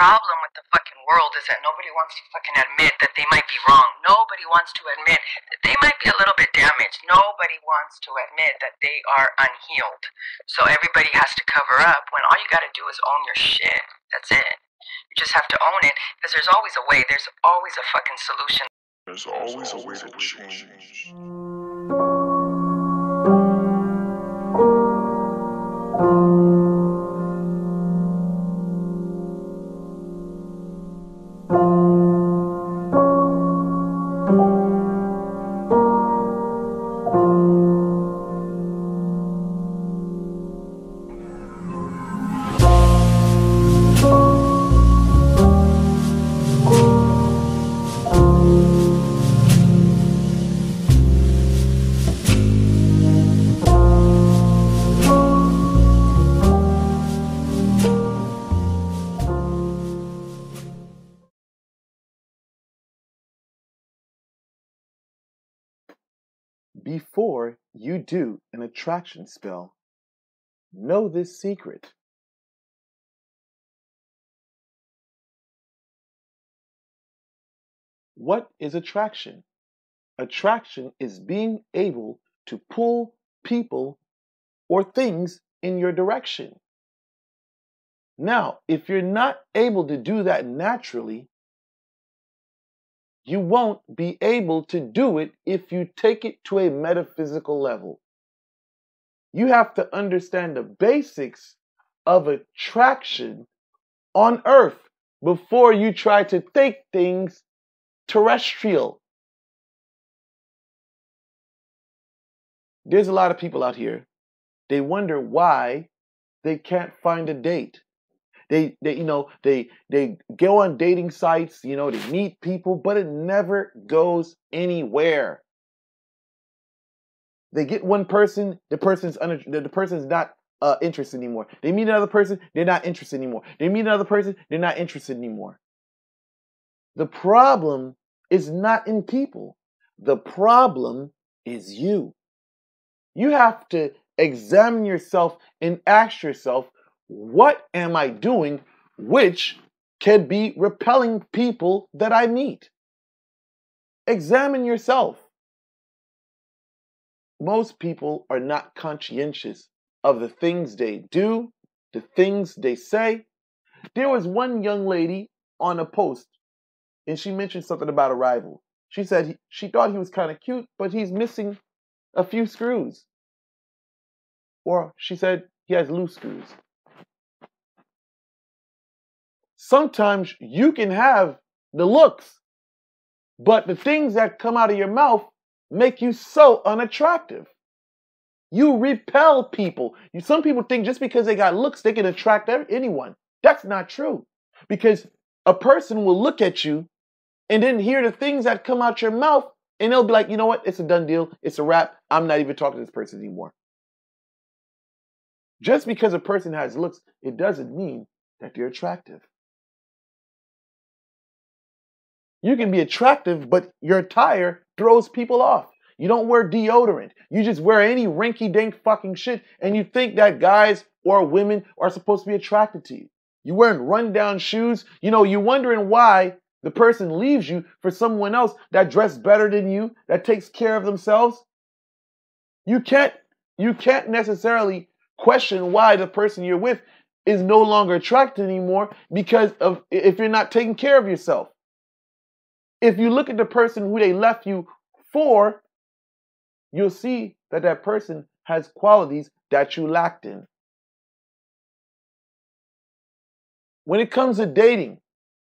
problem with the fucking world is that nobody wants to fucking admit that they might be wrong. Nobody wants to admit that they might be a little bit damaged. Nobody wants to admit that they are unhealed. So everybody has to cover up when all you gotta do is own your shit. That's it. You just have to own it because there's always a way. There's always a fucking solution. There's always always a way to change. Before you do an attraction spell, know this secret. What is attraction? Attraction is being able to pull people or things in your direction. Now, if you're not able to do that naturally, you won't be able to do it if you take it to a metaphysical level. You have to understand the basics of attraction on earth before you try to take things terrestrial. There's a lot of people out here, they wonder why they can't find a date. They, they, you know, they they go on dating sites, you know, they meet people, but it never goes anywhere. They get one person, the person's under, the, the person's not uh, interested anymore. They meet another person, they're not interested anymore. They meet another person, they're not interested anymore. The problem is not in people. The problem is you. You have to examine yourself and ask yourself, what am I doing which can be repelling people that I meet? Examine yourself. Most people are not conscientious of the things they do, the things they say. There was one young lady on a post, and she mentioned something about a rival. She said he, she thought he was kind of cute, but he's missing a few screws. Or she said he has loose screws. Sometimes you can have the looks, but the things that come out of your mouth make you so unattractive. You repel people. You, some people think just because they got looks, they can attract anyone. That's not true. Because a person will look at you and then hear the things that come out your mouth, and they'll be like, you know what? It's a done deal. It's a wrap. I'm not even talking to this person anymore. Just because a person has looks, it doesn't mean that they're attractive. You can be attractive, but your attire throws people off. You don't wear deodorant. You just wear any rinky dink fucking shit, and you think that guys or women are supposed to be attracted to you. You're wearing rundown shoes. You know, you're wondering why the person leaves you for someone else that dressed better than you, that takes care of themselves. You can't you can't necessarily question why the person you're with is no longer attracted anymore because of if you're not taking care of yourself if you look at the person who they left you for, you'll see that that person has qualities that you lacked in. When it comes to dating,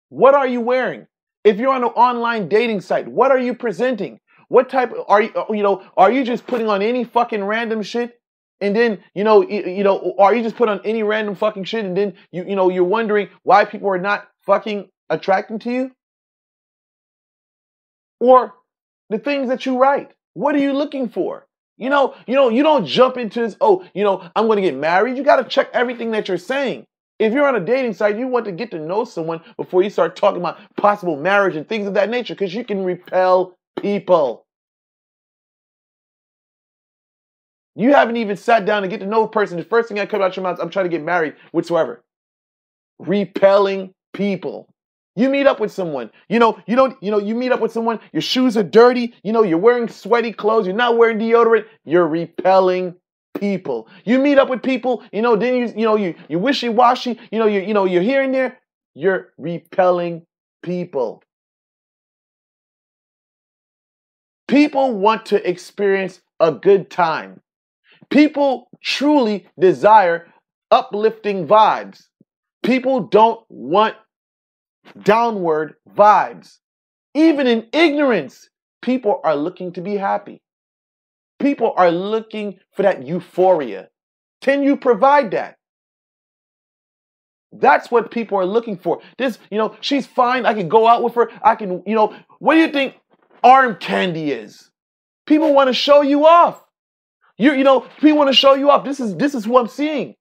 what are you wearing? If you're on an online dating site, what are you presenting? What type are you uh, you know, are you just putting on any fucking random shit? And then, you know, you, you know, are you just put on any random fucking shit and then you you know, you're wondering why people are not fucking attracting to you? Or the things that you write. What are you looking for? You know, you know, you don't jump into this, oh, you know, I'm going to get married. You got to check everything that you're saying. If you're on a dating site, you want to get to know someone before you start talking about possible marriage and things of that nature because you can repel people. You haven't even sat down to get to know a person. The first thing that comes out your mouth, is I'm trying to get married, whatsoever. Repelling people. You meet up with someone, you know, you don't, you know, you meet up with someone, your shoes are dirty, you know, you're wearing sweaty clothes, you're not wearing deodorant, you're repelling people. You meet up with people, you know, then you, you know, you, you wishy-washy, you know, you, you know, you're here and there, you're repelling people. People want to experience a good time. People truly desire uplifting vibes. People don't want downward vibes. Even in ignorance, people are looking to be happy. People are looking for that euphoria. Can you provide that? That's what people are looking for. This, you know, she's fine. I can go out with her. I can, you know, what do you think arm candy is? People want to show you off. You, you know, people want to show you off. This is this is who I'm seeing.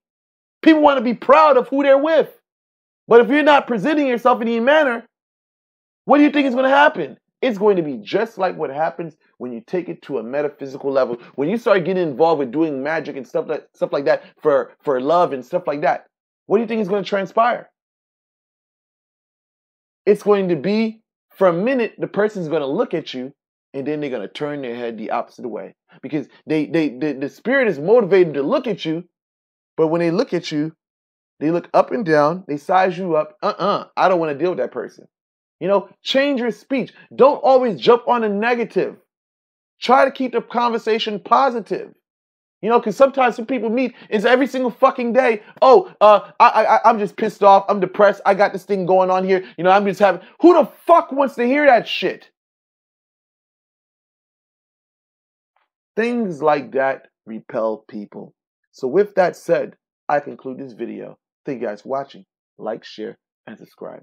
People want to be proud of who they're with. But if you're not presenting yourself in any manner, what do you think is going to happen? It's going to be just like what happens when you take it to a metaphysical level. When you start getting involved with doing magic and stuff like stuff like that for for love and stuff like that. What do you think is going to transpire? It's going to be for a minute the person's going to look at you and then they're going to turn their head the opposite way because they they the, the spirit is motivated to look at you but when they look at you they look up and down they size you up uh-uh i don't want to deal with that person you know change your speech don't always jump on a negative try to keep the conversation positive you know, because sometimes some people meet, it's every single fucking day. Oh, uh, I, I, I'm just pissed off. I'm depressed. I got this thing going on here. You know, I'm just having. Who the fuck wants to hear that shit? Things like that repel people. So, with that said, I conclude this video. Thank you guys for watching. Like, share, and subscribe.